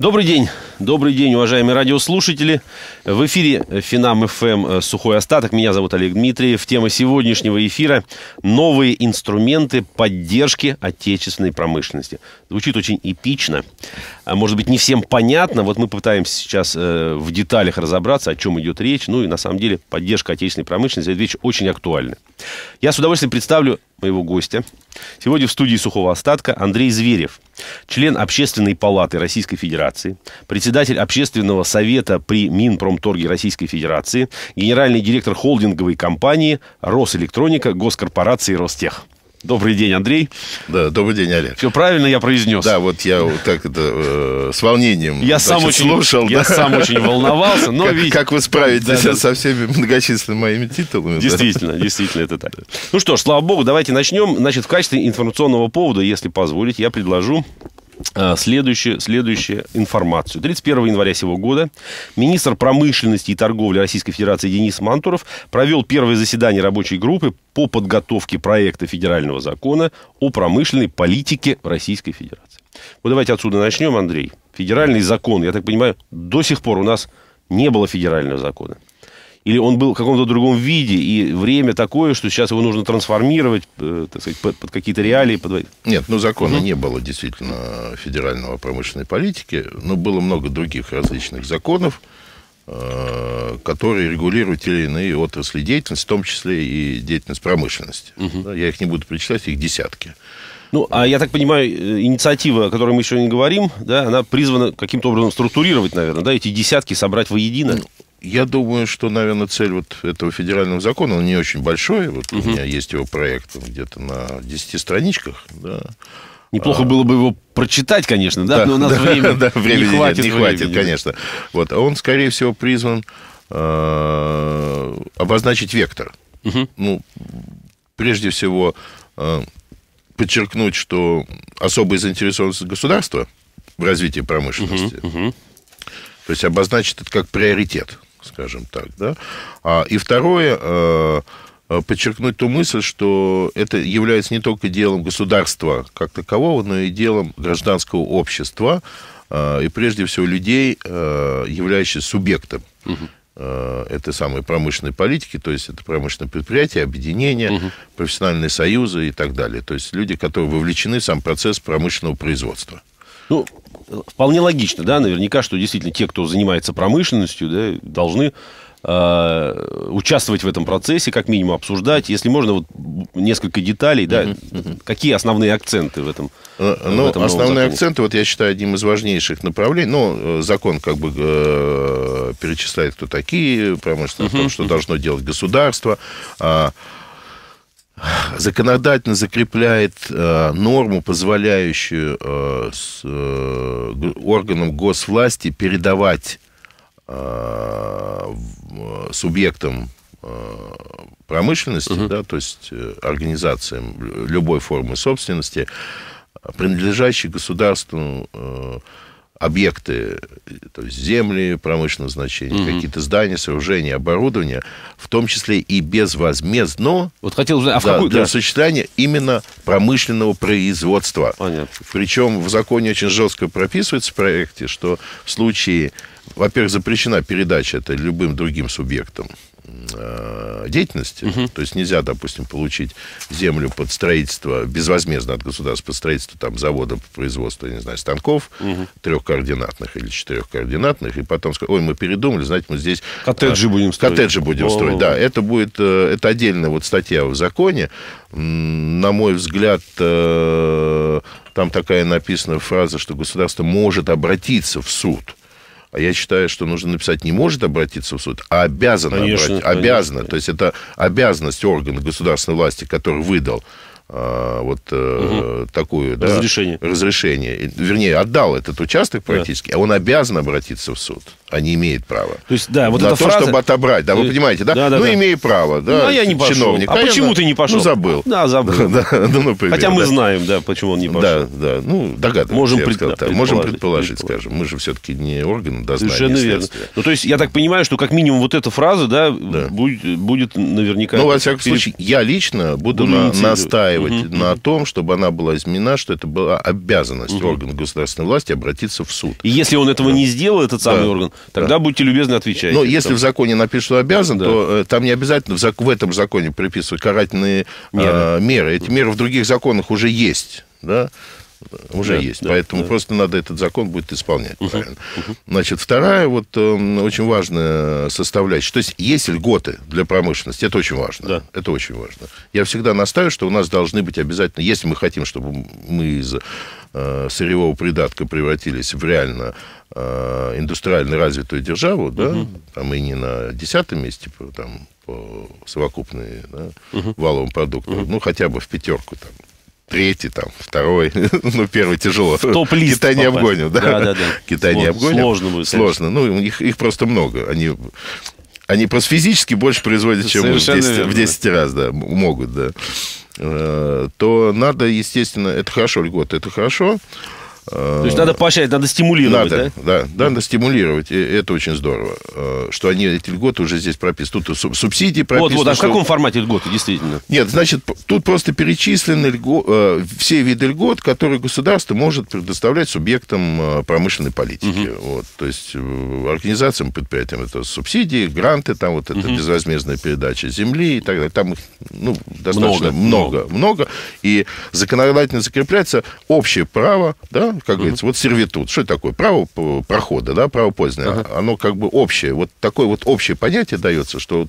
Добрый день. Добрый день, уважаемые радиослушатели. В эфире Финам ФМ «Сухой остаток». Меня зовут Олег Дмитриев. Тема сегодняшнего эфира – новые инструменты поддержки отечественной промышленности. Звучит очень эпично. А может быть, не всем понятно. Вот мы пытаемся сейчас э, в деталях разобраться, о чем идет речь. Ну и на самом деле поддержка отечественной промышленности – это вещь очень актуальна. Я с удовольствием представлю моего гостя. Сегодня в студии «Сухого остатка» Андрей Зверев, член Общественной палаты Российской Федерации, председатель Общественного совета при Минпромторге Российской Федерации, генеральный директор холдинговой компании «Росэлектроника» госкорпорации «Ростех». Добрый день, Андрей. Да, добрый день, Олег. Все правильно я произнес. Да, вот я вот так это э, с волнением я значит, сам очень, слушал. Я да? сам очень волновался, но как, видите... Как вы справитесь да, да. со всеми многочисленными моими титулами. Действительно, да? действительно, это так. Ну что ж, слава богу, давайте начнем. Значит, в качестве информационного повода, если позволите, я предложу следующую, следующую информацию. 31 января сего года министр промышленности и торговли Российской Федерации Денис Мантуров провел первое заседание рабочей группы по подготовке проекта федерального закона о промышленной политике Российской Федерации. Вот давайте отсюда начнем, Андрей. Федеральный закон, я так понимаю, до сих пор у нас не было федерального закона или он был в каком-то другом виде, и время такое, что сейчас его нужно трансформировать, э, так сказать, под, под какие-то реалии. Под... Нет, ну закона угу. не было действительно федерального промышленной политики, но было много других различных законов, э, которые регулируют те или иные отрасли деятельности, в том числе и деятельность промышленности. Угу. Я их не буду перечислять, их десятки. Ну, а я так понимаю, э, инициатива, о которой мы еще не говорим, да, она призвана каким-то образом структурировать, наверное, да, эти десятки собрать воедино. Я думаю, что, наверное, цель вот этого федерального закона, он не очень большой. Вот угу. у меня есть его проект где-то на 10 страничках. Да. Неплохо а, было бы его прочитать, конечно, да, да но у нас да, время да, времени не хватит. Не хватит, времени. конечно. Вот, а он, скорее всего, призван э, обозначить вектор. Угу. Ну, прежде всего, э, подчеркнуть, что особая заинтересованность государства в развитии промышленности, угу, угу. то есть обозначить это как приоритет скажем так, да. А, и второе, э, э, подчеркнуть ту мысль, что это является не только делом государства как такового, но и делом гражданского общества, э, и прежде всего людей, являющихся субъектом угу. этой самой промышленной политики, то есть это промышленные предприятия, объединения, угу. профессиональные союзы и так далее. То есть люди, которые вовлечены в сам процесс промышленного производства. Ну, вполне логично, да, наверняка, что действительно те, кто занимается промышленностью, да, должны э, участвовать в этом процессе, как минимум обсуждать. Если можно, вот несколько деталей, да, uh-huh, uh-huh. какие основные акценты в этом? Э, ну, в этом основные акценты, вот я считаю, одним из важнейших направлений, ну, э, закон как бы э, перечисляет, кто такие промышленные, uh-huh, том, что uh-huh. должно делать государство, э, законодательно закрепляет э, норму, позволяющую э, с, э, органам госвласти передавать э, субъектам э, промышленности, угу. да, то есть организациям любой формы собственности, принадлежащие государству э, объекты, то есть земли промышленного значения, угу. какие-то здания, сооружения, оборудование, в том числе и безвозмездно вот хотел узнать, а да, какую, для да. осуществления именно промышленного производства. Понятно. Причем в законе очень жестко прописывается в проекте, что в случае, во-первых, запрещена передача это любым другим субъектам деятельности. Угу. То есть нельзя, допустим, получить землю под строительство безвозмездно от государства под строительство там завода по производству, не знаю, станков угу. трехкоординатных или четырехкоординатных, и потом сказать, ой, мы передумали, знаете, мы здесь... Коттеджи а, будем строить. Коттеджи будем О-о-о. строить, да. Это будет, э, это отдельная вот статья в законе. На мой взгляд, там такая написана фраза, что государство может обратиться в суд а я считаю, что нужно написать не может обратиться в суд, а обязан конечно, обратиться. Обязано. То есть это обязанность органа государственной власти, который выдал вот угу. такую разрешение. Да, разрешение, вернее отдал этот участок практически, да. а он обязан обратиться в суд, а не имеет права. То есть да, вот на эта то, фраза... чтобы отобрать, да, вы э, понимаете, да? да, да ну да. имею право, да. Ну а я не пошел. Чиновник. А Конечно, почему ты не пошел? Ну забыл. Да, забыл. да, ну, например, Хотя мы да. знаем, да, почему он не пошел. Да, да, ну догадываемся. Можем, пред... сказал, да, можем предположить, скажем, мы же все-таки не орган дознания. Совершенно верно. Ну то есть я так понимаю, что как минимум вот эта фраза, да, да. Будет, будет наверняка. Ну во всяком случае, я лично буду, буду на, настаивать настаивать mm-hmm. на том, чтобы она была изменена, что это была обязанность mm-hmm. органа государственной власти обратиться в суд. И если он этого да. не сделал, этот самый да. орган, тогда да. будьте любезны отвечать. Но если в законе напишут, что обязан, да. то э, там не обязательно в, зак- в этом законе приписывать карательные меры. Э, меры. Эти меры в других законах уже есть. Да? Уже да, есть. Да, Поэтому да. просто надо этот закон будет исполнять. Угу, правильно. Угу. Значит, вторая вот э, очень важная составляющая. То есть есть льготы для промышленности. Это очень важно. Да. Это очень важно. Я всегда настаиваю, что у нас должны быть обязательно, если мы хотим, чтобы мы из э, сырьевого придатка превратились в реально э, индустриально развитую державу, угу. да, там и не на десятом месте, там, по совокупной да, угу. валовому продукту, угу. ну, хотя бы в пятерку там третий, там, второй, ну, первый тяжело. Топ-лист Китай не обгонит, да? Да, да, да. Китай не обгонит. Сложно будет. Сложно. Ну, их, их просто много. Они, они просто физически больше производят, чем в 10, в 10 раз, да, могут, да. Э, то надо, естественно, это хорошо, льготы, это хорошо. То есть надо поощрять, надо стимулировать, надо, да? Да, надо стимулировать, и это очень здорово, э, что они, эти льготы уже здесь прописаны. Тут субсидии прописаны. Вот, вот, а в каком формате льготы, действительно? Нет, значит, тут просто перечислены льго... Э, все виды льгот, которые государство может предоставлять субъектам э, промышленной политики. Угу. Вот, то есть организациям, предприятиям это субсидии, гранты, там вот это угу. безвозмездная передача земли и так далее. Там их ну, достаточно много, много, много. И законодательно закрепляется общее право, да, как uh говорится, вот сервитут. Что это такое? Право прохода, да, право пользования. uh Оно как бы общее. Вот такое вот общее понятие дается, что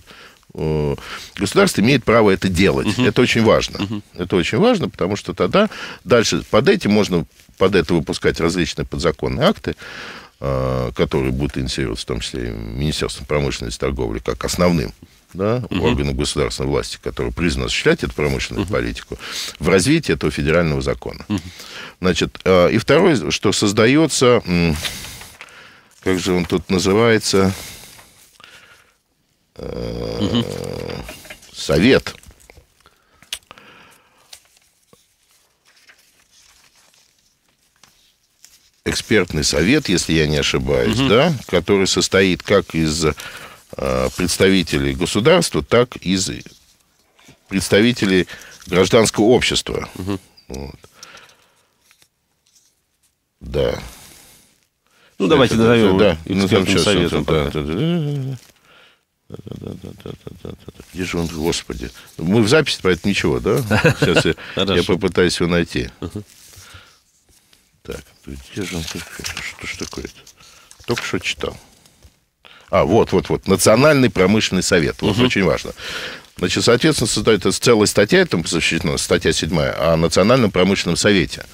э, государство имеет право это делать. uh Это очень важно. uh Это очень важно, потому что тогда дальше под этим можно под это выпускать различные подзаконные акты, э, которые будут инициироваться, в том числе Министерством промышленности и торговли, как основным да, угу. органов государственной власти, который призван осуществлять эту промышленную угу. политику, в развитии этого федерального закона. Угу. Значит, э, и второе, что создается, как же он тут называется, угу. совет. Экспертный совет, если я не ошибаюсь, угу. да, который состоит как из Э, представителей государства, так и из представителей гражданского общества. Угу. Вот. Да. Ну, давайте это, назовем да, экспертным сейчас, советом. Да, Где же он, господи? Мы в записи, поэтому ничего, да? Сейчас я, я попытаюсь его найти. Так, где же он? Что ж такое-то? Только что читал. А, вот, вот, вот. Национальный промышленный совет. Вот угу. очень важно. Значит, соответственно, создается целая статья, там посвящена, статья 7, о Национальном промышленном совете,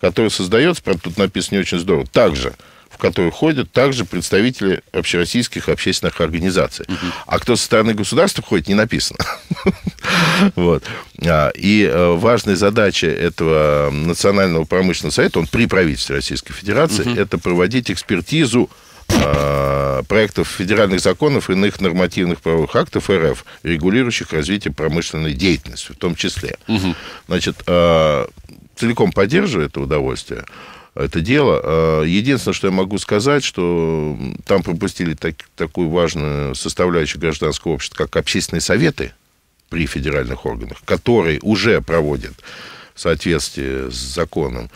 который создается, правда, тут написано не очень здорово, также в который ходят также представители общероссийских общественных организаций. Угу. А кто со стороны государства ходит, не написано. вот. А, и э, важная задача этого Национального промышленного совета, он при правительстве Российской Федерации, это проводить экспертизу проектов федеральных законов и иных нормативных правовых актов РФ, регулирующих развитие промышленной деятельности в том числе. Угу. Значит, э, целиком поддерживаю это удовольствие это дело. Э, единственное, что я могу сказать, что там пропустили так, такую важную составляющую гражданского общества, как общественные советы при федеральных органах, которые уже проводят в соответствии с законом Э,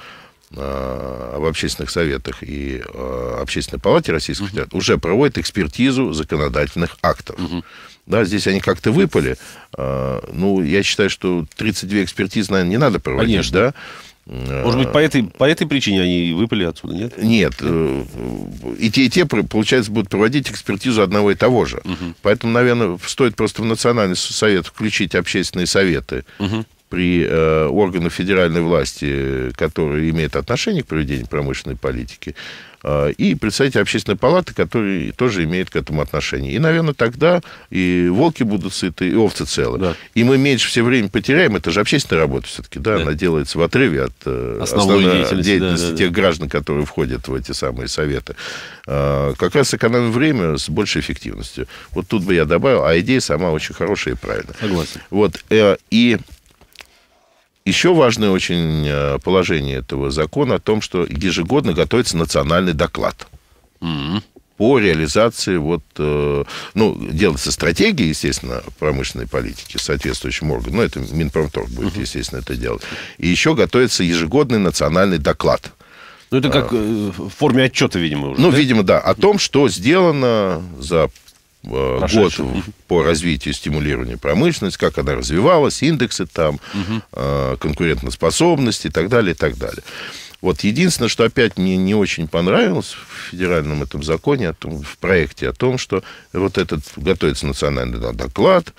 об общественных советах и э, Общественной палате Российской Федерации uh-huh. уже проводит экспертизу законодательных актов. Uh-huh. Да, здесь они как-то выпали. Э, ну, я считаю, что 32 экспертизы, наверное, не надо проводить, Конечно. да? Может быть, по этой, по этой причине они выпали отсюда, нет? Нет. И те, и те, получается, будут проводить экспертизу одного и того же. Угу. Поэтому, наверное, стоит просто в Национальный совет включить общественные советы угу при э, органах федеральной власти, которые имеют отношение к проведению промышленной политики, э, и представители общественной палаты, которые тоже имеют к этому отношение. И, наверное, тогда и волки будут сыты, и овцы целы. Да. И мы меньше все время потеряем. Это же общественная работа все-таки, да, да. она делается в отрыве от э, основной, основной деятельности, деятельности да, тех да. граждан, которые входят в эти самые советы. Э, как раз экономим время с большей эффективностью. Вот тут бы я добавил, а идея сама очень хорошая и правильная. Согласен. Вот, э, и еще важное очень э, положение этого закона о том, что ежегодно готовится национальный доклад. Mm-hmm. по реализации вот, э, ну, делается стратегия, естественно, промышленной политики соответствующим органом, ну, это Минпромторг будет, uh-huh. естественно, это делать. И еще готовится ежегодный национальный доклад. Ну, это как а, в форме отчета, видимо, уже. Ну, да? видимо, да, о том, что сделано за э. Год по развитию и стимулированию промышленности, как она развивалась, индексы там, угу. конкурентоспособности и так далее, и так далее. Вот единственное, что опять мне не очень понравилось в федеральном этом законе, о том, в проекте, о том, что вот этот готовится национальный доклад,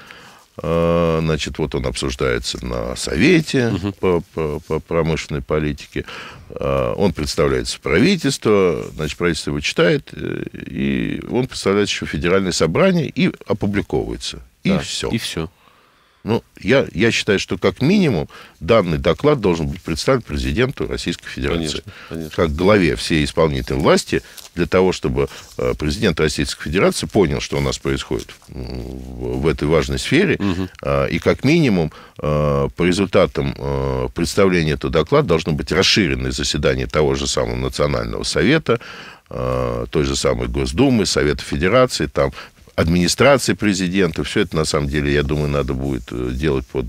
значит, вот он обсуждается на Совете угу. по, по, по промышленной политике. А, он представляется в правительство, значит, правительство его читает, э, и он представляется еще в федеральное собрание и опубликовывается. И да, все. И все. Ну, я, я считаю, что как минимум данный доклад должен быть представлен президенту Российской Федерации. Конечно, конечно. Как главе всей исполнительной власти, для того, чтобы э, президент Российской Федерации понял, что у нас происходит в этой важной сфере, угу. и как минимум э, по результатам представления этого доклада должно быть расширенное заседание того же самого Национального совета, той же самой Госдумы, Совета Федерации, там администрации президента. Все это, на самом деле, я думаю, надо будет э, делать под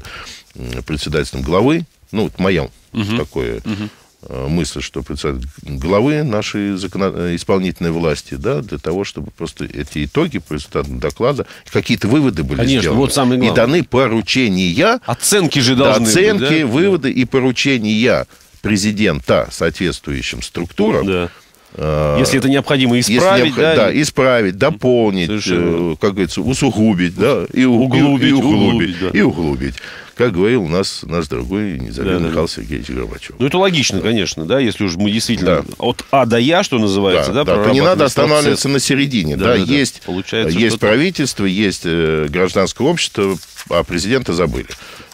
председательством главы. Ну, вот моя угу. такое угу. мысль, что председатель главы нашей закон... Э, исполнительной власти, да, для того, чтобы просто эти итоги по результатам доклада, какие-то выводы были Конечно, сделаны. Вот самое главное. И даны поручения. Оценки же должны да, оценки, быть, да? выводы и поручения президента соответствующим структурам. Да Э, если это необходимо исправить, необх... да, да, исправить, дополнить, Совершенно. Э, как говорится, усугубить, да, и углубить, и, и углубить, да. и углубить. Как говорил у нас наш дорогой незабвенный да, Михаил да. Сергеевич Горбачев. Ну, это логично, конечно, да, если уж мы действительно да. от А до Я, что называется, да, да, да то не надо останавливаться процесс. на середине, да, да, да есть, Получается, есть правительство, есть э, гражданское общество, а президента забыли.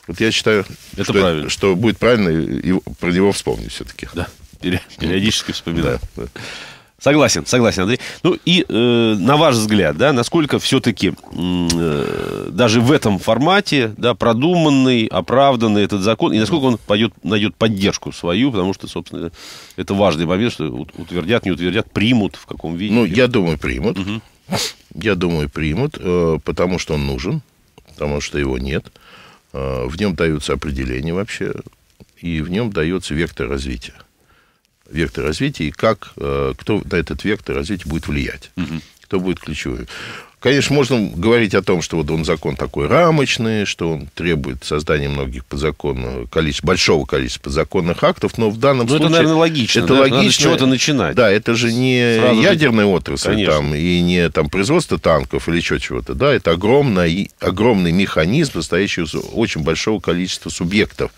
Вот я считаю, это что, правильно. что будет правильно про него вспомнить все-таки. Да периодически вспоминаю. Да. Согласен, согласен, Андрей. Ну и э, на ваш взгляд, да, насколько все-таки э, даже в этом формате, да, продуманный, оправданный этот закон, и насколько он пойдет, найдет поддержку свою, потому что, собственно, это важный момент, что утвердят, не утвердят, примут в каком виде. Ну, я думаю, примут. Угу. Я думаю, примут, э, потому что он нужен, потому что его нет. Э, в нем даются определения вообще, и в нем дается вектор развития вектор развития и как, э, кто на этот вектор развития будет влиять, угу. кто будет ключевой. Конечно, можно говорить о том, что вот он закон такой рамочный, что он требует создания многих подзаконных, количества, большого количества подзаконных актов, но в данном но ну, случае... это, наверное, логично. Это да? логично. Надо с чего-то начинать. Да, это же не Сразу ядерная же... отрасль там, и не там, производство танков или еще чего-то. Да, это огромный, огромный механизм, состоящий из очень большого количества субъектов.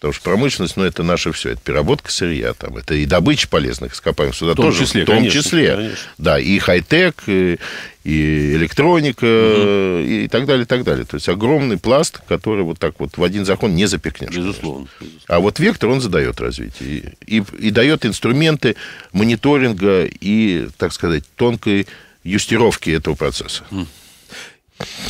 Потому что промышленность, ну, это наше все. Это переработка сырья, там, это и добыча полезных ископаемых сюда в том тоже. Числе, в том конечно, числе. Конечно. Да, и хай-тек, и, и электроника, угу. и так далее, и так далее. То есть огромный пласт, который вот так вот в один закон не запихнешь. Безусловно. безусловно. А вот вектор, он задает развитие. И, и, и дает инструменты мониторинга и, так сказать, тонкой юстировки этого процесса.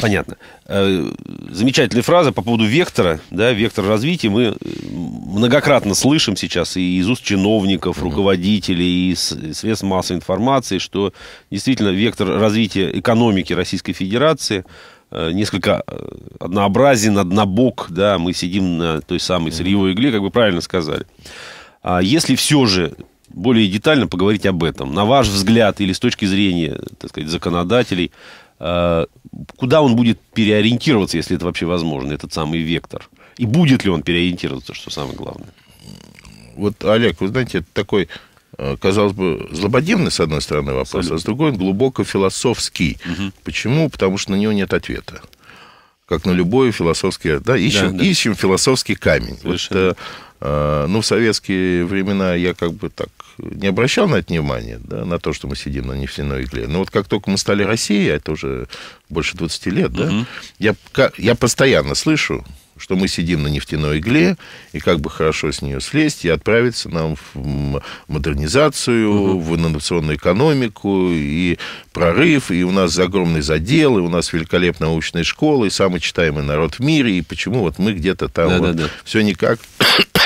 Понятно. Э, замечательная фраза по поводу вектора, да, вектор развития. Мы э, многократно слышим сейчас и из уст чиновников, руководителей, и средств массовой информации, что действительно вектор развития экономики Российской Федерации э, несколько однообразен, однобок, да, мы сидим на той самой сырьевой игле, как вы правильно сказали. А если все же более детально поговорить об этом, на ваш взгляд или с точки зрения, так сказать, законодателей, куда он будет переориентироваться, если это вообще возможно, этот самый вектор? И будет ли он переориентироваться, что самое главное? Вот, Олег, вы знаете, это такой, э, казалось бы, злободневный, с одной стороны, вопрос, Абсолютно. а с другой, он глубоко философский. Угу. Почему? Потому что на него нет ответа как на любой философский, да, ищем, да, да. ищем философский камень. Совершенно. Вот, э, ну, в советские времена я как бы так не обращал на это внимания, да, на то, что мы сидим на нефтяной игле. Но вот как только мы стали Россией, а это уже больше 20 лет, да, угу. я, я постоянно слышу, что мы сидим на нефтяной игле, и как бы хорошо с нее слезть и отправиться нам в модернизацию, угу. в инновационную экономику, и прорыв, и у нас огромный задел, и у нас великолепная научная школа, и самый читаемый народ в мире, и почему вот мы где-то там да, вот да, да. все никак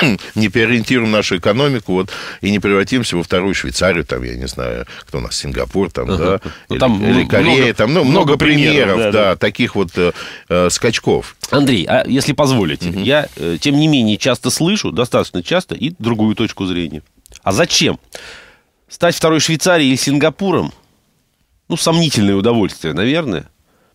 не переориентируем нашу экономику вот, и не превратимся во вторую Швейцарию, там, я не знаю, кто у нас, Сингапур, там, ага. да, ну, или, там или Корея, много, там, ну, много, много примеров, примеров да, да, да, таких вот э, э, скачков. Андрей, а если позволите, угу. я, э, тем не менее, часто слышу, достаточно часто, и другую точку зрения. А зачем? Стать второй Швейцарией или Сингапуром, ну, сомнительное удовольствие, наверное,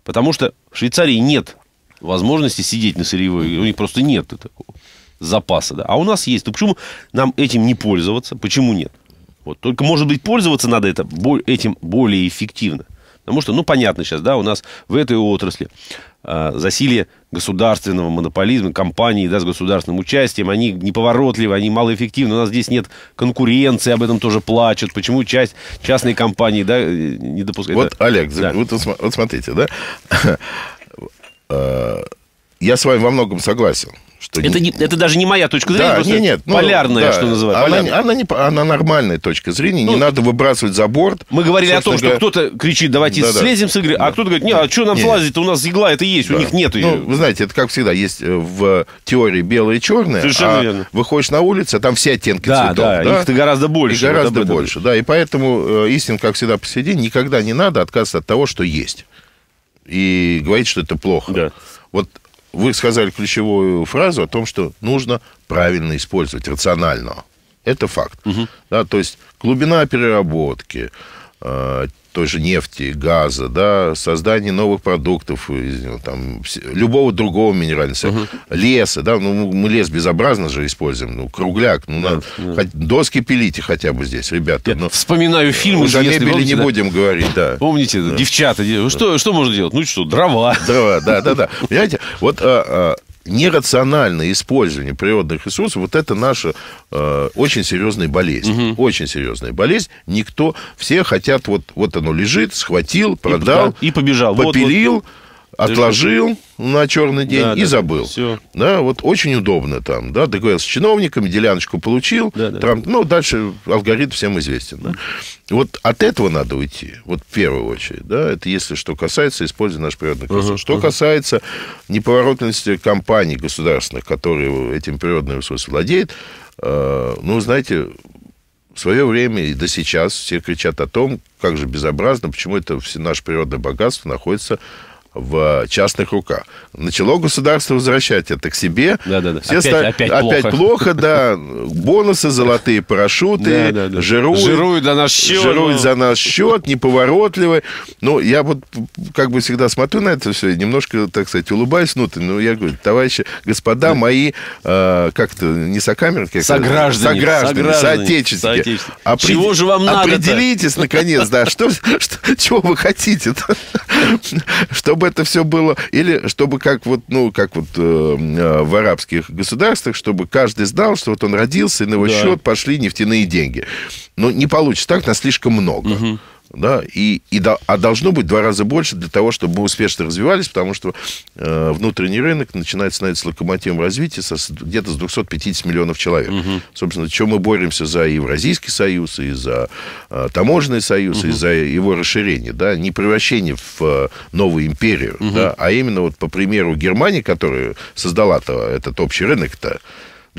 потому что в Швейцарии нет возможности сидеть на сырьевой, у них просто нет такого запаса, да. А у нас есть. То почему нам этим не пользоваться? Почему нет? Вот. Только, может быть, пользоваться надо это, этим более эффективно. Потому что, ну, понятно сейчас, да, у нас в этой отрасли засилие государственного монополизма, компаний, да, с государственным участием, они неповоротливы, они малоэффективны, у нас здесь нет конкуренции, об этом тоже плачут, почему часть частной компании, да, э, не допускает. Вот, это... Олег, да. вот, вот смотрите, да, э, я с вами во многом согласен. Что это, не, это даже не моя точка зрения, да, нет, нет, ну, полярная, да, что называется. Она, полярная. она, не, она нормальная точка зрения, ну, не надо выбрасывать за борт. Мы говорили о том, что кто-то кричит, давайте да, слезем да, с игры, а да. а кто-то говорит, не, а что нам слазить, у нас игла это есть, да. у них нет ее. Ну, вы знаете, это как всегда, есть э, в теории белое и черное, Совершенно а верно. выходишь на улицу, а там все оттенки да, цветов. Да, да, их-то гораздо больше. И гораздо вот больше, да, и поэтому э, истин, как всегда, посередине, никогда не надо отказываться от того, что есть. И говорить, что это плохо. Да. Вот вы сказали ключевую фразу о том, что нужно правильно использовать, рационально. Это факт. Угу. Да, то есть глубина переработки, э, той же нефти, газа, да, создание новых продуктов, там, любого другого минерального угу. леса, да, ну, мы лес безобразно же используем, ну, кругляк, ну, да, надо, да. Хоть, доски пилите хотя бы здесь, ребята. Я ну, вспоминаю фильм. Уже мебели помните, не да? будем говорить, да. Помните, да. девчата, что, что можно делать? Ну, что, дрова. Дрова, да, да, да. Понимаете, вот а, а, нерациональное использование природных ресурсов, вот это наша э, очень серьезная болезнь. Угу. Очень серьезная болезнь. Никто, все хотят, вот, вот оно лежит, схватил, продал. И, и побежал. Попилил. Вот, вот отложил на черный день да, и да, забыл. Все. Да, вот очень удобно там, да, договорился с чиновниками, деляночку получил, да, да. Трамп, ну, дальше алгоритм всем известен. Да. Вот от этого надо уйти, вот в первую очередь, да, это если что касается использования наших природных ресурсов. Uh-huh, что uh-huh. касается неповоротности компаний государственных, которые этим природным ресурсом владеют, э, ну, знаете, в свое время и до сейчас все кричат о том, как же безобразно, почему это все наше природное богатство находится в частных руках. Начало государство возвращать это к себе. Да, да, да. Все опять, ста... опять, опять плохо. плохо, да. Бонусы, золотые парашюты, да, да, да. жируют. Жируют за наш счет. Жируют но... за наш счет, неповоротливы. Ну, я вот как бы всегда смотрю на это все, немножко, так сказать, улыбаюсь внутрь. Ну, я говорю, товарищи, господа да. мои, э, как-то не сокамерники, а сограждане, сограждане, сограждане соотечественники. соотечественники. Опред... Чего же вам надо Определитесь, наконец, да, что, что, чего вы хотите чтобы чтобы это все было, или чтобы как вот, ну, как вот э, э, в арабских государствах, чтобы каждый знал, что вот он родился, и на его да. счет пошли нефтяные деньги. Но не получится так, нас слишком много. Угу да, и, и, а должно быть в два раза больше для того, чтобы мы успешно развивались, потому что э, внутренний рынок начинает становиться локомотивом развития со, где-то с 250 миллионов человек. Угу. Собственно, чем мы боремся за Евразийский союз, и за э, таможенный союз, угу. и за его расширение, да, не превращение в э, новую империю, угу. да, а именно вот по примеру Германии, которая создала этот общий рынок-то,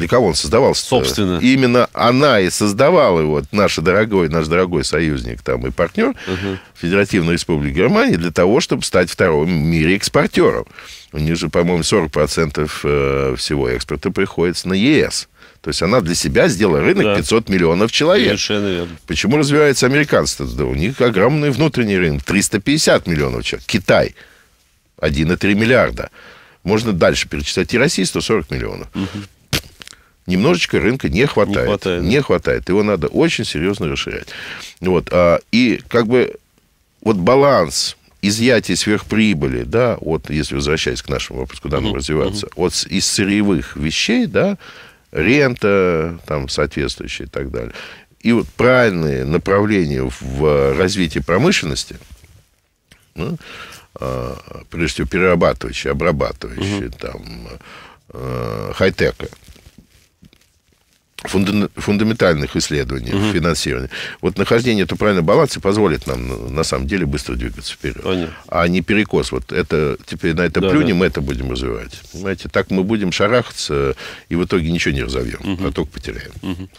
для кого он создавался? Собственно. Именно она и создавала его, наш дорогой, наш дорогой союзник там и партнер, угу. Федеративной Республики Германии, для того, чтобы стать вторым в мире экспортером. У них же, по-моему, 40% э, всего экспорта приходится на ЕС. То есть она для себя сделала рынок да. 500 миллионов человек. Совершенно верно. Почему развиваются американцы? Да у них огромный внутренний рынок. 350 миллионов человек. Китай 1,3 миллиарда. Можно дальше перечислять. И Россия 140 миллионов. Угу немножечко рынка не хватает. Не хватает. Не хватает. Его надо очень серьезно расширять. Вот. А, и как бы вот баланс изъятия сверхприбыли, да, вот если возвращаясь к нашему вопросу, куда нам uh-huh, развиваться, uh-huh. вот из сырьевых вещей, да, рента там соответствующая и так далее. И вот правильные направления в развитии промышленности, ну, а, прежде всего перерабатывающие, обрабатывающие, uh-huh. там, э, фундаментальных исследований, угу. финансирования. Вот нахождение этого правильного баланса позволит нам на самом деле быстро двигаться вперед. Понятно. А не перекос. Вот это теперь на это да, плюнем, да. это будем развивать. Понимаете, так мы будем шарахаться и в итоге ничего не разовьем, угу. а только потеряем. Угу.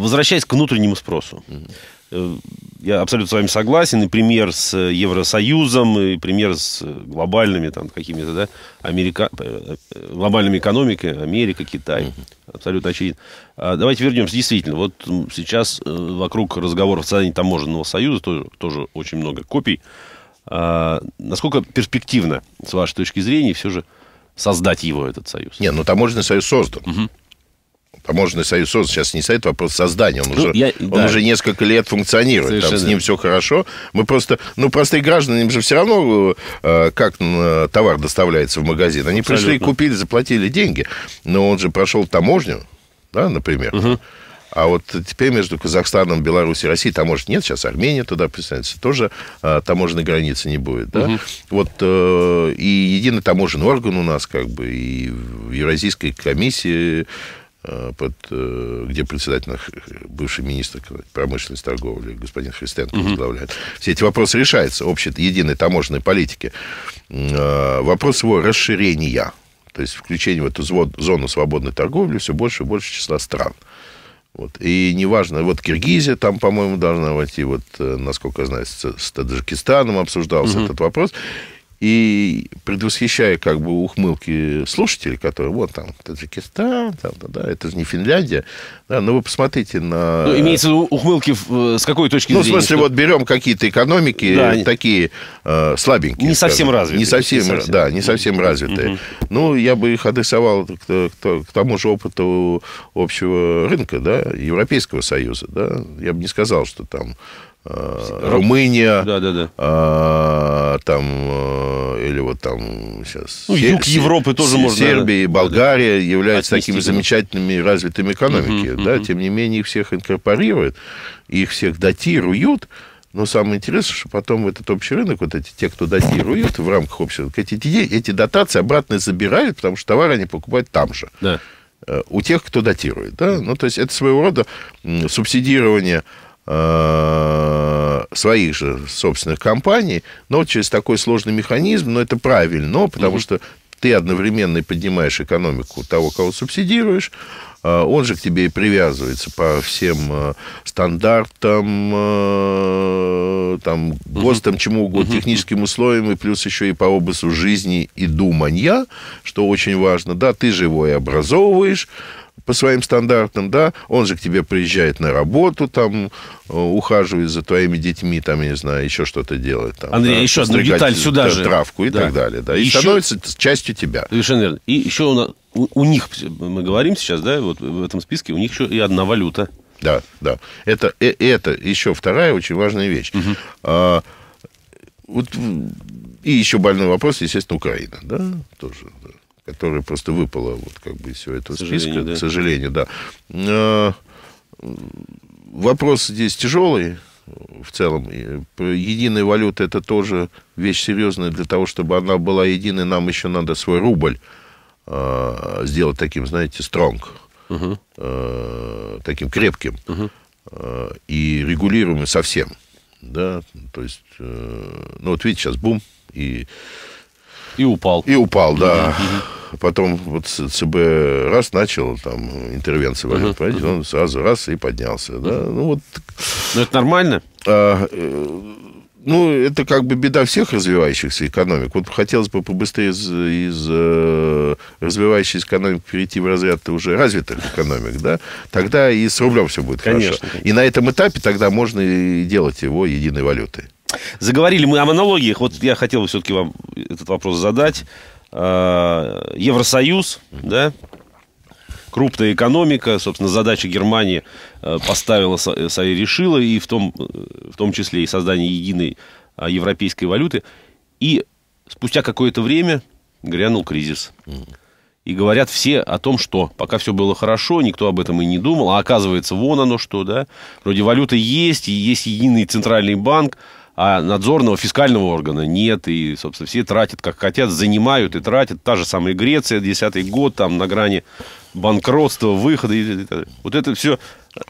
Возвращаясь к внутреннему спросу. Угу. Э, я абсолютно с вами согласен. И пример с Евросоюзом, и пример с глобальными там какими-то, да, Америка... Э, глобальными экономикой, Америка, Китай. Угу. Абсолютно очевидно. А давайте вернемся. Действительно, вот сейчас э, вокруг разговоров о создании таможенного союза тоже, тоже очень много копий. А, насколько перспективно, с вашей точки зрения, все же создать его, этот союз? Не, ну таможенный союз создан. Угу. Таможенный союз создан, сейчас не стоит вопрос создания. Он, ну, уже, я, он да. уже несколько лет функционирует. Совершенно. Там с ним все хорошо. Мы просто, ну, простые граждане, им же все равно, э, как э, товар доставляется в магазин. Они Абсолютно. пришли, купили, заплатили деньги. Но он же прошел таможню, да, например. Угу. А вот теперь между Казахстаном, Беларусью и Россией таможен нет. Сейчас Армения туда присоединится. Тоже а, таможенной границы не будет. Да? Угу. Вот э, и единый таможенный орган у нас, как бы, и в Евразийской комиссии под, э, где председатель, бывший министр промышленности торговли, господин Христенко угу. возглавляет. Все эти вопросы решаются общей единой таможенной политики. Э, вопрос его расширения, то есть включение в эту зону свободной торговли все больше и больше числа стран. Вот. И неважно, вот Киргизия там, по-моему, должна войти, вот, насколько я знаю, с, с Таджикистаном обсуждался угу. этот вопрос. И предвосхищая как бы ухмылки слушателей, которые вот там Таджикистан, там, да, да, это же не Финляндия, да, но вы посмотрите на... Ну, имеется в виду ухмылки в, с какой точки ну, зрения? Ну, в смысле, что... вот берем какие-то экономики да, такие э, слабенькие. Не совсем развитые. Не совсем, не совсем. да, не совсем развитые. Угу. Ну, я бы их адресовал к, к, к тому же опыту общего рынка, да, Европейского Союза, да. Я бы не сказал, что там Э, Румыния, да, да, да. А, там, э, или вот там сейчас... Ну, юг Европы тоже можно... Сербия и Болгария да, являются такими да. замечательными развитыми экономиками, угу, да, угу. тем не менее их всех инкорпорируют, их всех датируют, но самое интересное, что потом в этот общий рынок, вот эти те, кто датируют в рамках общего рынка, эти, эти дотации обратно забирают, потому что товары они покупают там же. Да. Э, у тех, кто датирует. Да? Ну, то есть это своего рода субсидирование Э, своих же собственных компаний, но через такой сложный механизм, но это правильно, потому mm-hmm. что ты одновременно и поднимаешь экономику того, кого субсидируешь, э, он же к тебе и привязывается по всем э, стандартам, там, ГОСТам, чему угодно, техническим условиям, и плюс еще и по образу жизни и думания, что очень важно. Да, ты же его и образовываешь, по своим стандартам, да, он же к тебе приезжает на работу, там, э, ухаживает за твоими детьми, там, я не знаю, еще что-то делает. Там, Андрей, да, еще одну деталь сюда же. Травку и да. так далее, да, и еще... становится частью тебя. Совершенно верно. И еще у, нас, у, у них, мы говорим сейчас, да, вот в этом списке, у них еще и одна валюта. Да, да. Это, э, это еще вторая очень важная вещь. Угу. А, вот, и еще больной вопрос, естественно, Украина, да, тоже, да которая просто выпала вот как бы из всего этого списка, да. к сожалению, да. А, вопрос здесь тяжелый в целом. Единая валюта это тоже вещь серьезная. Для того, чтобы она была единой, нам еще надо свой рубль э, сделать таким, знаете, стронг, uh-huh. э, таким крепким э, и регулируемым совсем. Да, то есть, э, ну вот видите, сейчас бум, и и упал. И упал, да. Потом вот ЦБ раз начал там интервенцию валют, uh-huh, он сразу раз и поднялся. Да? Ну, вот. Но это нормально? А, э, ну, это как бы беда всех развивающихся экономик. Вот хотелось бы побыстрее из, из э, развивающейся экономики перейти в разряд уже развитых экономик, да? Тогда и с рублем все будет Конечно. хорошо. И на этом этапе тогда можно и делать его единой валютой. Заговорили мы о монологиях. Вот я хотел бы все-таки вам этот вопрос задать. А, Евросоюз, да, крупная экономика, собственно, задача Германии а, поставила, свои решила, и в том, в том числе и создание единой а, европейской валюты. И спустя какое-то время грянул кризис. И говорят все о том, что пока все было хорошо, никто об этом и не думал, а оказывается, вон оно что, да, вроде валюта есть, и есть единый центральный банк, а надзорного фискального органа нет, и, собственно, все тратят как хотят, занимают и тратят. Та же самая Греция, десятый год, там на грани банкротства, выхода. Вот это все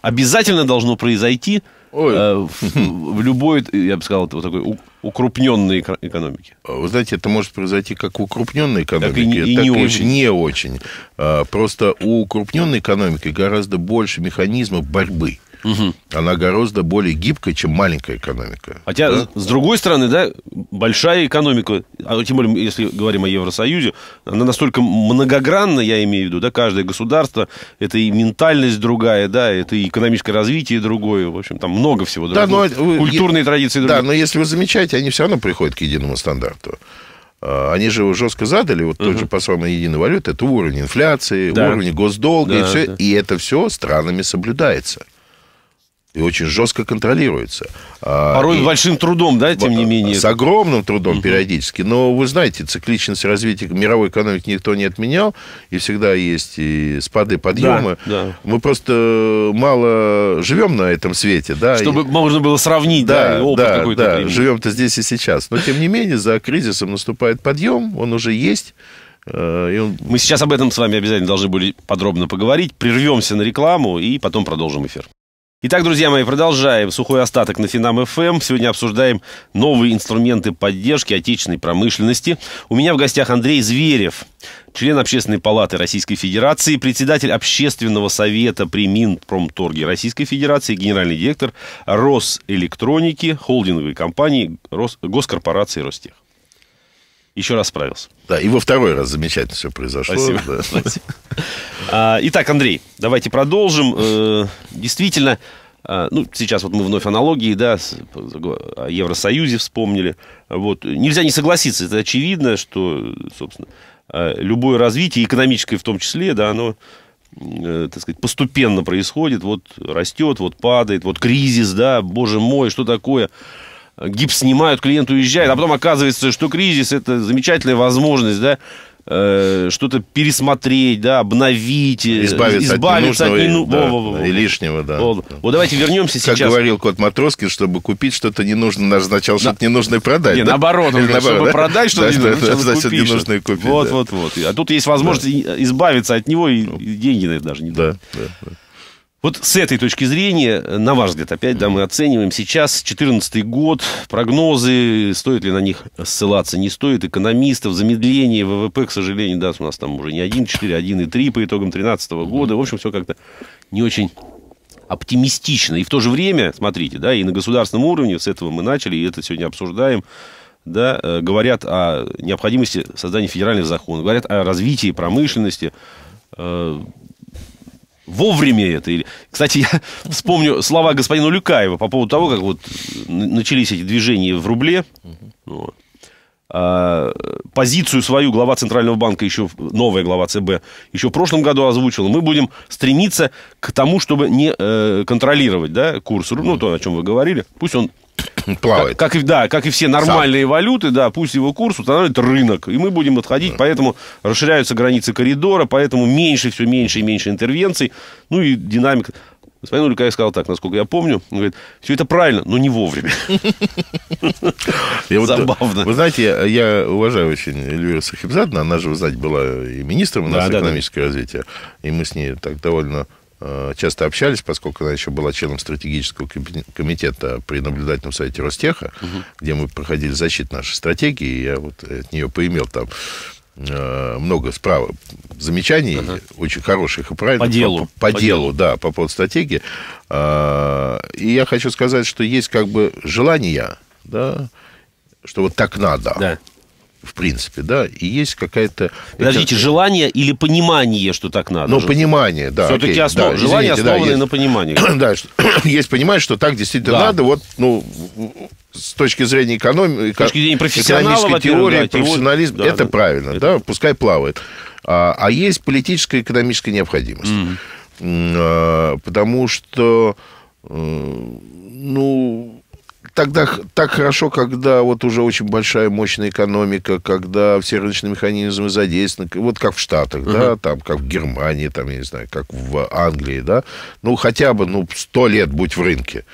обязательно должно произойти Ой. Э, в, в любой, я бы сказал, вот такой укрупненной экономике. Вы знаете, это может произойти как в укрупненной экономике, так и, и так не, и очень. не очень. А, просто у укрупненной экономики гораздо больше механизмов борьбы. Угу. Она гораздо более гибкая, чем маленькая экономика. Хотя, да? с другой стороны, да, большая экономика, а тем более, если говорим о Евросоюзе, она настолько многогранна, я имею в виду, да, каждое государство, это и ментальность другая, да, это и экономическое развитие другое, в общем, там много всего. Да, но, культурные традиции другие. Да, но если вы замечаете, они все равно приходят к единому стандарту. А, они же его жестко задали, вот uh-huh. тот же по самой единой валюте, это уровень инфляции, да. уровень госдолга, да, и, все, да. и это все странами соблюдается и очень жестко контролируется. А, Порой и, большим трудом, да, тем не менее. С огромным трудом угу. периодически. Но вы знаете, цикличность развития мировой экономики никто не отменял, и всегда есть и спады, подъемы. Да, да. Мы просто мало живем на этом свете, да. Чтобы и... можно было сравнить, да, да опыт да, какой-то. Да, живем-то здесь и сейчас. Но тем не менее, за кризисом наступает подъем, он уже есть. Э, он... Мы сейчас об этом с вами обязательно должны были подробно поговорить. Прервемся на рекламу и потом продолжим эфир. Итак, друзья мои, продолжаем. Сухой остаток на Финам ФМ. Сегодня обсуждаем новые инструменты поддержки отечественной промышленности. У меня в гостях Андрей Зверев, член Общественной палаты Российской Федерации, председатель Общественного совета при Минпромторге Российской Федерации, генеральный директор Росэлектроники, холдинговой компании Рос... Госкорпорации Ростех. Еще раз справился. Да, и во второй раз замечательно все произошло. Спасибо. Да. Спасибо. А, итак, Андрей, давайте продолжим. Э, действительно, а, ну, сейчас вот мы вновь аналогии, да, о Евросоюзе вспомнили. Вот. Нельзя не согласиться, это очевидно, что, собственно, а, любое развитие, экономическое в том числе, да, оно э, так сказать, постепенно происходит, вот растет, вот падает, вот кризис, да, боже мой, что такое? Гипс снимают, клиент уезжает, а потом оказывается, что кризис – это замечательная возможность, да, э, что-то пересмотреть, да, обновить, э, избавиться, избавиться от ненужного, от нену... да, и лишнего, да. Вот, вот давайте вернемся как сейчас. Как говорил кот Матроскин, чтобы купить что-то ненужное, означало что-то да. ненужное продать. Не, да? наоборот, он говорит, чтобы продать что-то да, ненужное, значит, ненужное купить. Вот, да. вот, вот. А тут есть возможность да. избавиться от него и деньги на это даже не да, да, да. Вот с этой точки зрения, на ваш взгляд, опять, да, мы оцениваем сейчас 2014 год, прогнозы, стоит ли на них ссылаться, не стоит, экономистов, замедление ВВП, к сожалению, да, у нас там уже не 1,4, 1,3 по итогам 2013 года, в общем, все как-то не очень оптимистично. И в то же время, смотрите, да, и на государственном уровне, с этого мы начали, и это сегодня обсуждаем, да, э, говорят о необходимости создания федеральных законов, говорят о развитии промышленности, э, вовремя это. Кстати, я вспомню слова господина Люкаева по поводу того, как вот начались эти движения в рубле. Вот. А, позицию свою глава Центрального банка, еще новая глава ЦБ, еще в прошлом году озвучила. Мы будем стремиться к тому, чтобы не э, контролировать да, курс, ну, то, о чем вы говорили. Пусть он плавает. Как, как, да, как и все нормальные Сам. валюты, да, пусть его курс устанавливает рынок, и мы будем отходить, да. поэтому расширяются границы коридора, поэтому меньше, все меньше и меньше интервенций, ну и динамика. Господин Улюкаев сказал так, насколько я помню, он говорит, все это правильно, но не вовремя. Забавно. Вы знаете, я уважаю очень Эльвиру Сахибзадна, она же, вы знаете, была и министром у нас экономического развития, и мы с ней так довольно Э, часто общались, поскольку она еще была членом стратегического комитета при наблюдательном совете Ростеха, угу. где мы проходили защиту нашей стратегии, и я вот от нее поимел там э, много справок, замечаний, ага. очень хороших и правильных. По делу. По, по, по делу, делу, да, по поводу стратегии. Э, и я хочу сказать, что есть как бы желание, да, что вот так надо. Да в принципе, да, и есть какая-то... Подождите, это... желание или понимание, что так надо? Ну, понимание, да. Все-таки основ... да, желание извините, основанное да, на понимании. да, есть понимание, что так действительно да. надо, вот, ну, с точки зрения экономики, с точки зрения экономической теории, да, профессионализм, да, это да, правильно, это... да, пускай плавает. А, а есть политическая и экономическая необходимость. Mm-hmm. потому что, э, ну, тогда так хорошо, когда вот уже очень большая, мощная экономика, когда все рыночные механизмы задействованы, вот как в Штатах, uh-huh. да, там, как в Германии, там, я не знаю, как в Англии, да, ну, хотя бы, ну, сто лет будь в рынке.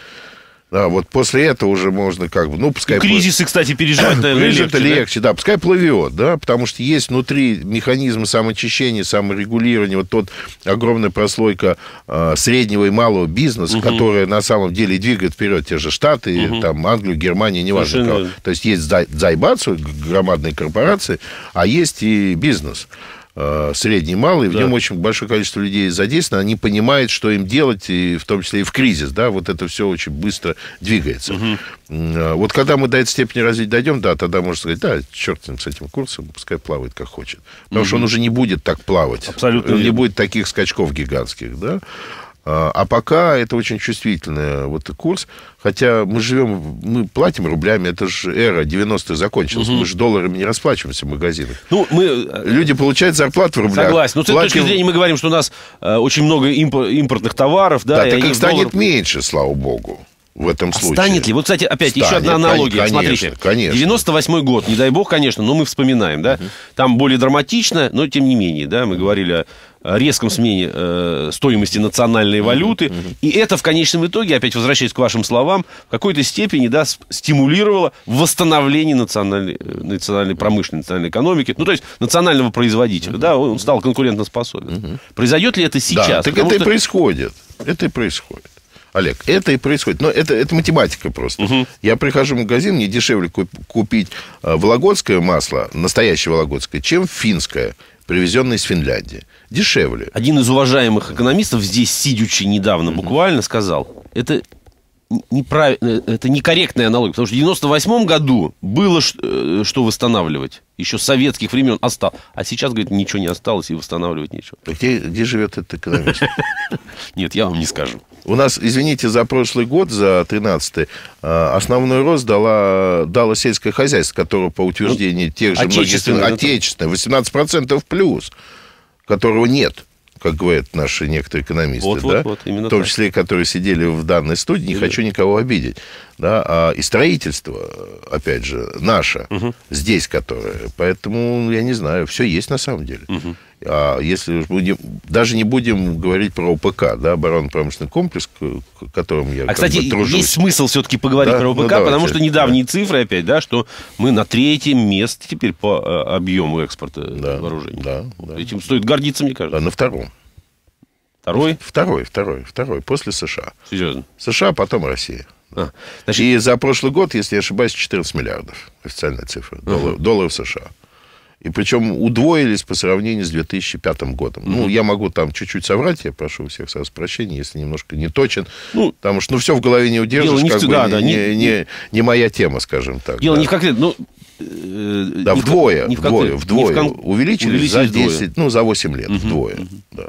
Да, вот после этого уже можно как бы, ну, пускай... И кризисы, кстати, переживать, наверное, легче, это да? легче, да? пускай плывет, да, потому что есть внутри механизм самоочищения, саморегулирования, вот тот огромная прослойка э, среднего и малого бизнеса, которая на самом деле двигает вперед те же Штаты, там, Англию, Германию, неважно кого. То есть есть зай- зайбацу, г- громадные корпорации, а есть и бизнес средний, малый, в Да. нем очень большое количество людей задействовано, они понимают, что им делать, и в том числе и в кризис, да, вот это все очень быстро двигается. Э, Вот когда мы до этой степени развития дойдем, да, тогда можно сказать, да, черт с этим курсом, пускай плавает как хочет. Потому что он уже не будет так плавать. Абсолютно Он не будет таких скачков гигантских, да. А а пока это очень чувствительный вот курс, хотя мы живем, мы платим рублями, это же эра 90-х закончилась, мы же долларами не расплачиваемся в магазинах. Ну, мы э, Люди получают зарплату в рублях. Согласен. Но с этой платим- точки зрения мы говорим, что у нас э, очень много импо- импортных товаров, да, Да, так их станет долларах- меньше, слава богу, в этом А случае. станет ли? Вот, кстати, опять еще Станет, одна аналогия. конечно, Смотрите, конечно. 98 год, не дай бог, конечно, но мы вспоминаем, да. Там более драматично, но тем не менее, да, мы говорили резком смене э, стоимости национальной валюты. И это в конечном итоге, опять возвращаясь к вашим словам, в какой-то степени да, стимулировало восстановление национальной, э, национальной промышленной, национальной экономики. Ну, то есть национального производителя. Да, он стал конкурентоспособен. Произойдет ли это сейчас? Да, так Потому это и что- происходит. Это и происходит. Олег, это и происходит. Но это, это математика просто. Я прихожу в магазин, мне дешевле куп- купить э, вологодское масло, настоящее вологодское, чем финское, привезенное из Финляндии. Дешевле. Один из уважаемых экономистов здесь, сидячи недавно, буквально сказал, это неправильно, это некорректная аналогия, потому что в 98 году было э, что восстанавливать. Еще с советских времен осталось. А сейчас, говорит, ничего не осталось и восстанавливать нечего. Где, где живет этот экономист? Нет, я вам не скажу. У нас, извините, за прошлый год, за 13-й, э, основной рост дала, дало сельское хозяйство, которое по утверждению тех же многих отечественное, стран, да, отечественное, 18% плюс, которого нет, как говорят наши некоторые экономисты, Вот, вот, да? вот, именно в том так. числе, которые сидели в данной студии, не Да. хочу никого обидеть, да, а и строительство, опять же, наше, здесь которое, поэтому, я не знаю, все есть на самом деле. А если уж будем, даже не будем говорить про ОПК, да, оборонно-промышленный комплекс, к которому я А, кстати, бы тружусь. есть смысл все-таки поговорить Да? про ОПК, Ну, давайте. потому что недавние цифры опять, да, что мы на третьем месте теперь по э, объему экспорта Да, вооружений. да, да. Этим стоит гордиться, мне кажется. Да, на втором. Второй, Второй, второй, второй, после США. серьезно. США, потом Россия. А, значит, И за прошлый год, если я ошибаюсь, 14 миллиардов. Официальная цифра. Долларов, долларов США. И причем удвоились по сравнению с 2005 годом. Ну, я могу там чуть-чуть соврать, я прошу у всех сразу прощения, если немножко не точен. Ну, потому что, ну, все в голове не удержишь, не в как ц- бы да, не, да, не, не- не- не моя тема, скажем так. Дело да. не в конкретно, ну... э, Да, не в- вдвое, не в вдвое, конкрет- вдвое. не в кон- Увеличились, за вдвое. 10, ну, за 8 лет, вдвое. Да.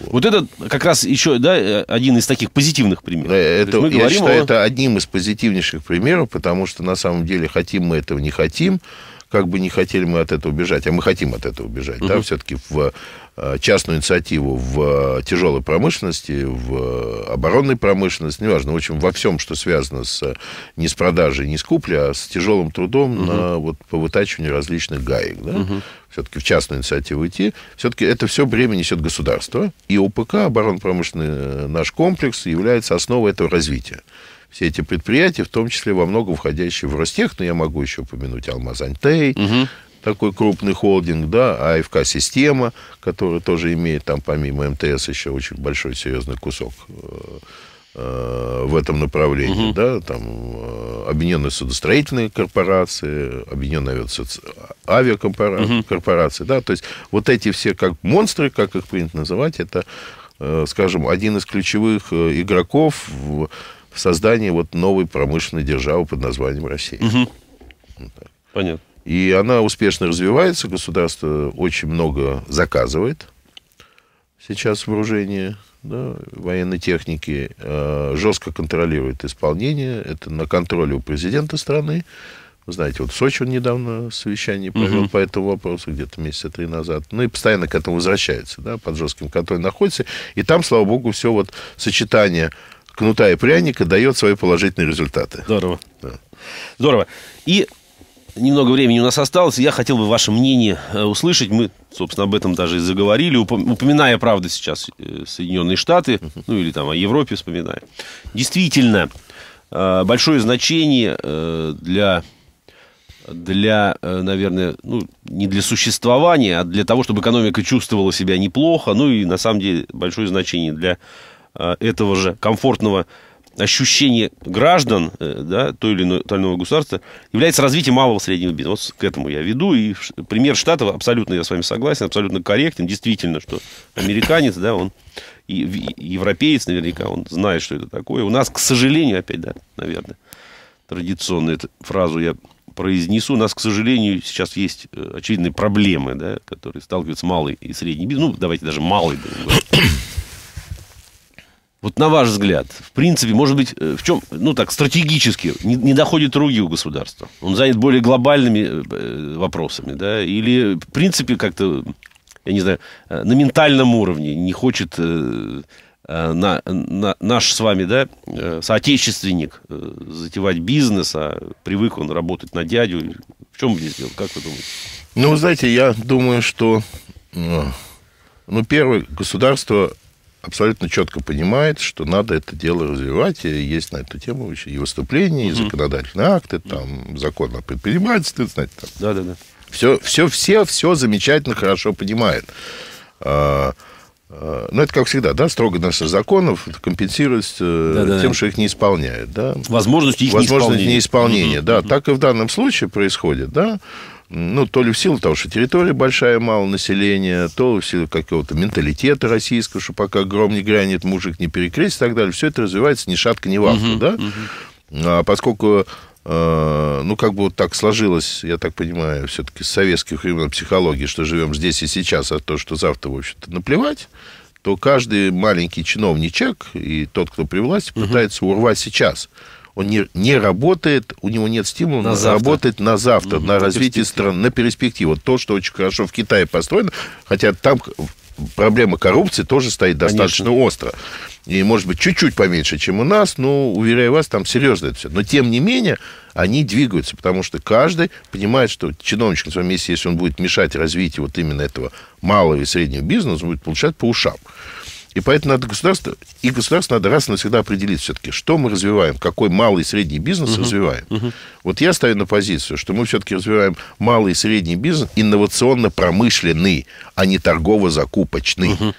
Вот это как раз еще, да, э, один из таких позитивных примеров. Есть Это, мы я считаю, о- это одним из позитивнейших примеров, потому что на самом деле хотим мы этого, не хотим, как бы не хотели мы от этого убежать, а мы хотим от этого убежать, да, все-таки в э, частную инициативу в э, тяжелой промышленности, в э, оборонной промышленности, неважно, в общем, во всем, что связано с, не с продажей, не с куплей, а с тяжелым трудом на, вот, по вытачиванию различных гаек, да, все-таки в частную инициативу идти, все-таки это все бремя несет государство, и ОПК, оборонно-промышленный наш комплекс, является основой этого развития все эти предприятия, в том числе во многом входящие в Ростех, но я могу еще упомянуть Алмазантей, такой крупный холдинг, да, АФК Система, который тоже имеет там помимо МТС еще очень большой серьезный кусок э, э, в этом направлении, да, там э, объединенные судостроительные корпорации, объединенная авиасоци- авиакорпорации, да, то есть вот эти все как монстры, как их принято называть, это, скажем, один из ключевых игроков в, в создании вот новой промышленной державы под названием Россия. Понятно. И она успешно развивается, государство очень много заказывает сейчас вооружение, да, военной техники, э, жестко контролирует исполнение, это на контроле у президента страны. Вы знаете, вот в Сочи он недавно совещание провел по этому вопросу, где-то месяца три назад. Ну и постоянно к этому возвращается, да, под жестким контролем находится. И там, слава богу, все вот сочетание кнута и пряника дает свои положительные результаты. Здорово. Да. Здорово. И немного времени у нас осталось, и я хотел бы ваше мнение э, услышать. Мы, собственно, об этом даже и заговорили, упом- упоминая, правда, сейчас э, Соединенные Штаты, ну или там о Европе вспоминая. Действительно, э, большое значение для для, наверное, ну, не для существования, а для того, чтобы экономика чувствовала себя неплохо, ну и, на самом деле, большое значение для этого же комфортного ощущение граждан э, да, той или иной, той или иного государства является развитие малого и среднего бизнеса. Вот к этому я веду. И пример Штатов абсолютно, я с вами согласен, абсолютно корректен. Действительно, что американец, да, он и европеец наверняка, он знает, что это такое. У нас, к сожалению, опять, да, наверное, традиционно эту фразу я произнесу. У нас, к сожалению, сейчас есть э, очевидные проблемы, да, которые сталкиваются малый и средний бизнес. Ну, давайте даже малый. Вот на ваш взгляд, в принципе, может быть, э, в чем, ну так, стратегически не, не доходит руки у государства? Он занят более глобальными э, вопросами, да? Или, в принципе, как-то, я не знаю, э, на ментальном уровне не хочет на, на, наш с вами, да, соотечественник затевать бизнес, а привык он работать на дядю. В чем здесь дело? Как вы думаете? Ну, знаете, я думаю, что, ну, первое, государство абсолютно четко понимает, что надо это дело развивать. И есть на эту тему и выступления, и законодательные акты, там, закон о предпринимательстве, знаете, там. Да, да, да. Все, все, все, все замечательно, хорошо понимает. А, а, ну, это как всегда, да, строго наших законов компенсируется да, да, тем, что их не исполняют, да. Возможность их Возможность неисполнения. неисполнения, да. Так и в данном случае происходит, да ну, то ли в силу того, что территория большая, мало населения, то в силу какого-то менталитета российского, что пока гром не грянет, мужик не перекрестит и так далее. Все это развивается ни шатка, ни вахта, uh-huh, да? Uh-huh. А поскольку, э, ну, как бы вот так сложилось, я так понимаю, все-таки с советских времен психологии, что живем здесь и сейчас, а то, что завтра, в общем-то, наплевать, то каждый маленький чиновничек и тот, кто при власти, uh-huh. пытается урвать сейчас он не, не работает, у него нет стимула на завтра. работать на завтра, угу, на развитие страны, на перспективу. То, что очень хорошо в Китае построено, хотя там проблема коррупции тоже стоит достаточно Конечно. остро. И, может быть, чуть-чуть поменьше, чем у нас, но, уверяю вас, там серьезно это все. Но, тем не менее, они двигаются, потому что каждый понимает, что чиновничек на своем месте, если он будет мешать развитию вот именно этого малого и среднего бизнеса, он будет получать по ушам. И поэтому надо государство, и государство надо раз и навсегда определить все-таки, что мы развиваем, какой малый и средний бизнес uh-huh. развиваем. Uh-huh. Вот я ставлю на позицию, что мы все-таки развиваем малый и средний бизнес инновационно-промышленный, а не торгово-закупочный. Uh-huh.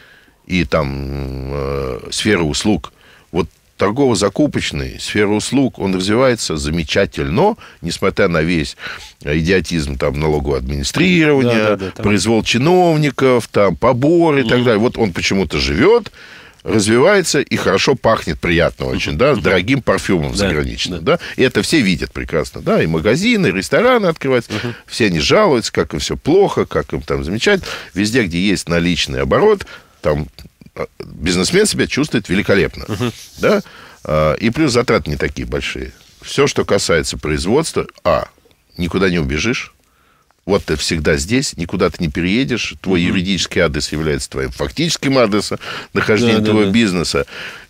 И там э, сфера услуг. Торгово-закупочный, сфера услуг, он развивается замечательно, несмотря на весь идиотизм там, налогового администрирования, да, да, да, произвол чиновников, там, поборы и так далее. Вот он почему-то живет, развивается и хорошо пахнет приятно очень, да, с дорогим парфюмом да, заграничным, да. да. И это все видят прекрасно, да, и магазины, и рестораны открываются, uh-huh. все они жалуются, как им все плохо, как им там замечательно. Везде, где есть наличный оборот, там бизнесмен себя чувствует великолепно. Uh-huh. Да? А, и плюс затраты не такие большие. Все, что касается производства, а, никуда не убежишь, вот ты всегда здесь, никуда ты не переедешь, твой угу. юридический адрес является твоим фактическим адресом нахождения да, твоего да, бизнеса.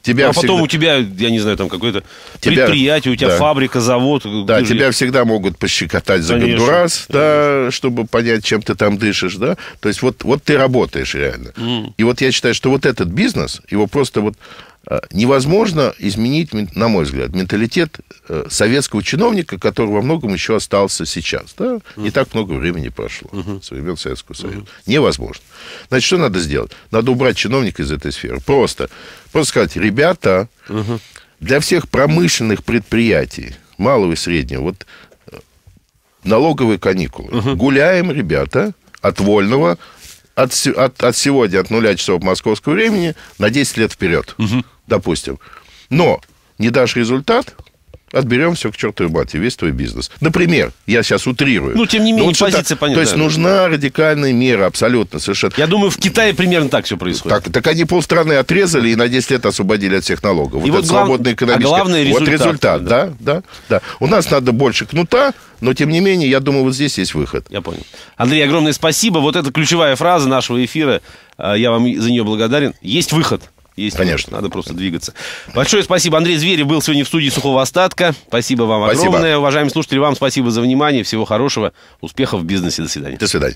Тебя а всегда... потом у тебя, я не знаю, там какое-то тебя... предприятие, у тебя да. фабрика, завод. Да, тебя всегда могут пощекотать за конечно, гондурас, да, чтобы понять, чем ты там дышишь, да. То есть вот, вот ты работаешь реально. Mm. И вот я считаю, что вот этот бизнес, его просто вот невозможно изменить, на мой взгляд, менталитет э, советского чиновника, который во многом еще остался сейчас. Да? Не так много времени прошло uh-huh. со времен Советского Союза. Uh-huh. Невозможно. Значит, что надо сделать? Надо убрать чиновника из этой сферы. Просто, просто сказать, ребята, uh-huh. для всех промышленных предприятий, малого и среднего, вот э, налоговые каникулы. Uh-huh. Гуляем, ребята, от вольного от, от, от сегодня, от нуля часов московского времени на 10 лет вперед. Угу допустим. Но не дашь результат, отберем все к чертовой матери, весь твой бизнес. Например, я сейчас утрирую. Ну, тем не менее, вот позиция понятна. То есть нужна радикальная мера, абсолютно, совершенно. Я думаю, в Китае примерно так все происходит. Так, так они полстраны отрезали и на 10 лет освободили от всех налогов. И вот, вот глав... экономическое... А главное результат. Вот результат, да. да, да, да. У нас надо больше кнута, но, тем не менее, я думаю, вот здесь есть выход. Я понял. Андрей, огромное спасибо. Вот это ключевая фраза нашего эфира. А, я вам за нее благодарен. Есть выход. Есть Конечно. Надо просто двигаться. Большое спасибо. Андрей Зверев был сегодня в студии Сухого Остатка. Спасибо вам спасибо. огромное. Уважаемые слушатели, вам спасибо за внимание. Всего хорошего. Успехов в бизнесе. До свидания. До свидания.